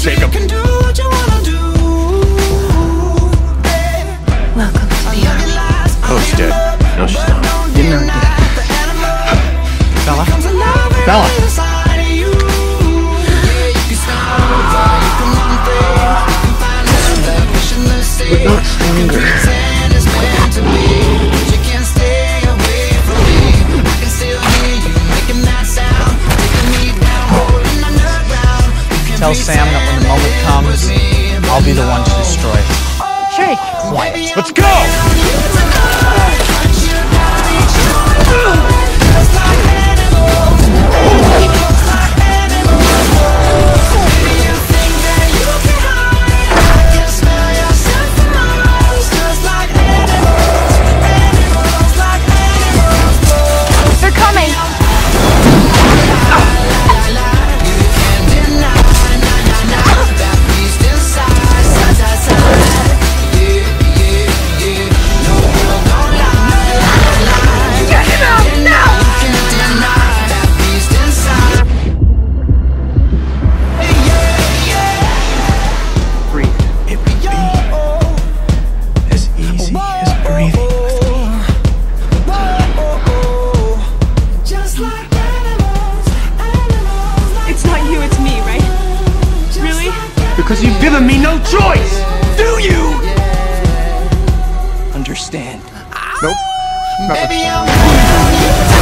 shake them. Can do what you wanna do. Welcome to the army. Oh, she's dead. No, she's not. Didn't know. Bella. Bella. tell Sam that when the moment comes, I'll be the one to destroy it. Jake! Quiet. Let's go! me no choice. Do you understand? Ah, nope. Nothing.